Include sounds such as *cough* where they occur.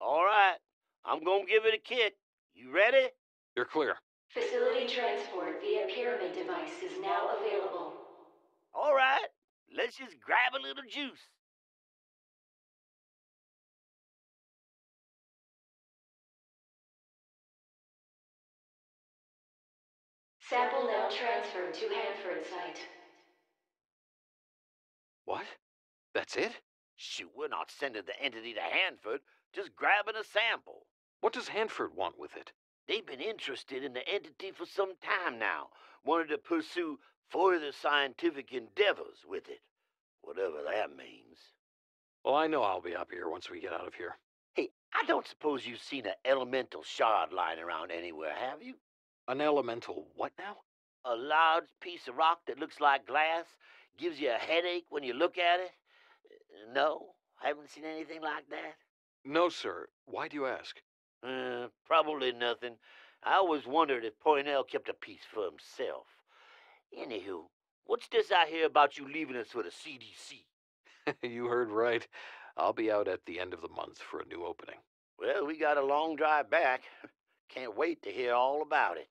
All right. I'm gonna give it a kick. You ready? You're clear. Facility transport via pyramid device is now available. All right. Let's just grab a little juice. Sample now transferred to Hanford site. What? That's it? Shoot, we're not sending the entity to Hanford, just grabbing a sample. What does Hanford want with it? They've been interested in the entity for some time now, wanted to pursue further scientific endeavors with it, whatever that means. Well, I know I'll be up here once we get out of here. Hey, I don't suppose you've seen an elemental shard lying around anywhere, have you? An elemental what now? A large piece of rock that looks like glass, gives you a headache when you look at it? No? Haven't seen anything like that? No, sir. Why do you ask? Uh, probably nothing. I always wondered if Poynell kept a piece for himself. Anywho, what's this I hear about you leaving us for the CDC? you heard right. I'll be out at the end of the month for a new opening. Well, we got a long drive back. *laughs* Can't wait to hear all about it.